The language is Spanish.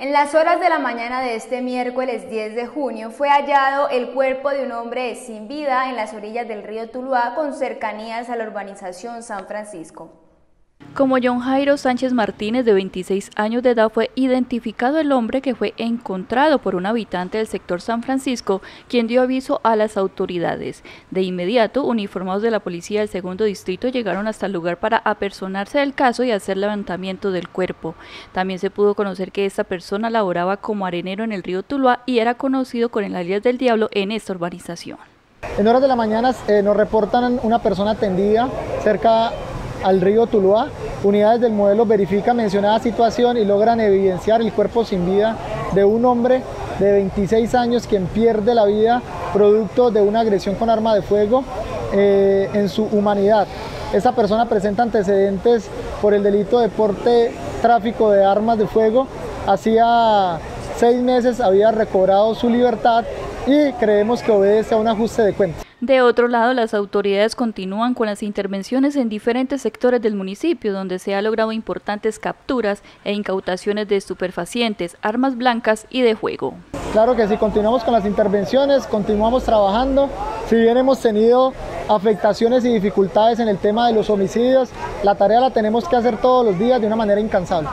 En las horas de la mañana de este miércoles 10 de junio fue hallado el cuerpo de un hombre sin vida en las orillas del río Tuluá con cercanías a la urbanización San Francisco. Como John Jairo Sánchez Martínez, de 26 años de edad, fue identificado el hombre que fue encontrado por un habitante del sector San Francisco, quien dio aviso a las autoridades. De inmediato, uniformados de la policía del segundo distrito llegaron hasta el lugar para apersonarse del caso y hacer levantamiento del cuerpo. También se pudo conocer que esta persona laboraba como arenero en el río Tuluá y era conocido con el alias del Diablo en esta urbanización. En horas de la mañana eh, nos reportan una persona atendida cerca al río Tuluá. Unidades del modelo verifican mencionada situación y logran evidenciar el cuerpo sin vida de un hombre de 26 años quien pierde la vida producto de una agresión con arma de fuego eh, en su humanidad. Esta persona presenta antecedentes por el delito de porte tráfico de armas de fuego. Hacía seis meses había recobrado su libertad y creemos que obedece a un ajuste de cuentas. De otro lado, las autoridades continúan con las intervenciones en diferentes sectores del municipio, donde se ha logrado importantes capturas e incautaciones de estupefacientes, armas blancas y de juego. Claro que sí, continuamos con las intervenciones, continuamos trabajando. Si bien hemos tenido afectaciones y dificultades en el tema de los homicidios, la tarea la tenemos que hacer todos los días de una manera incansable.